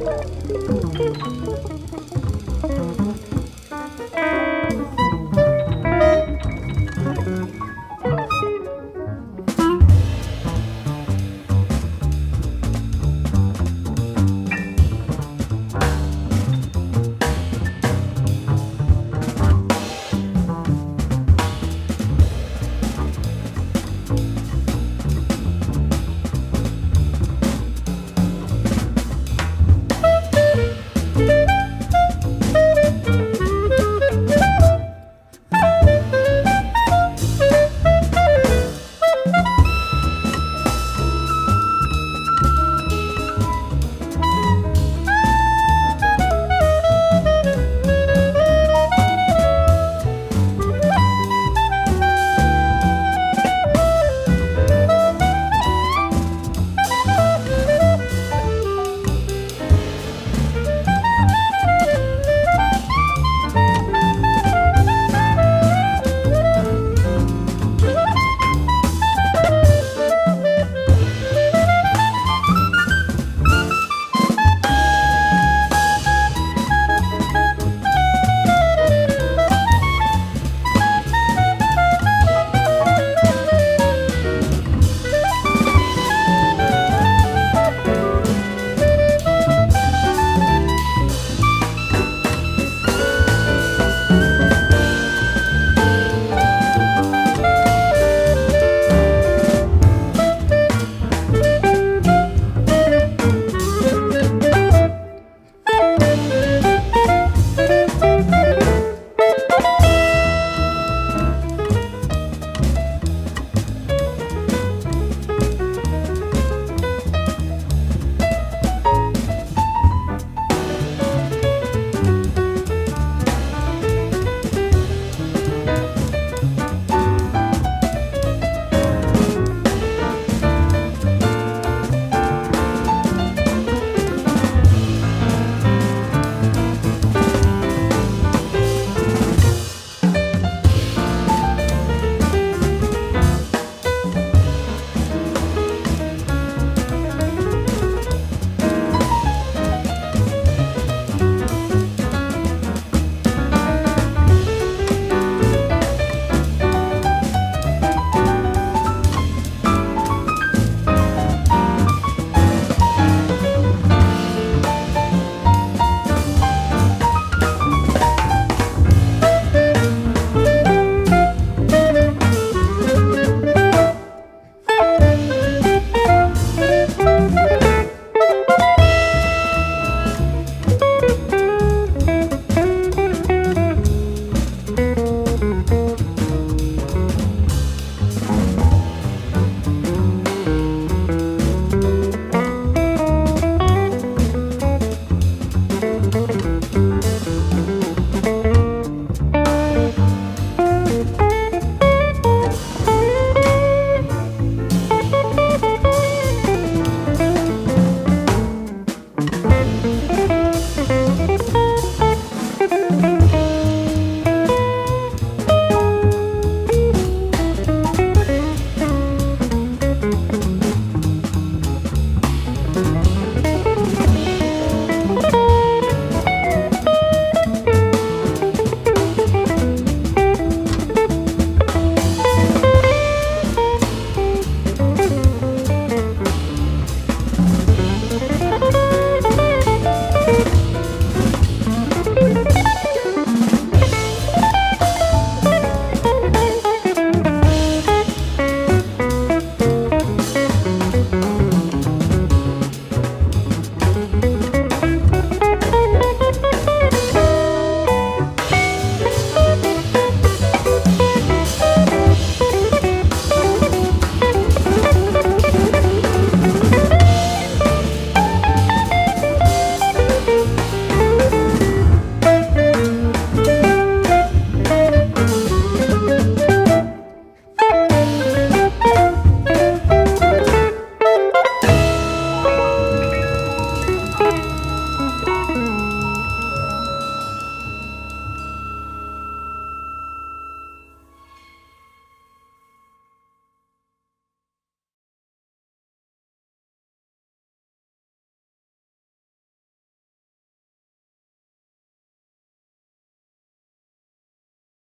Música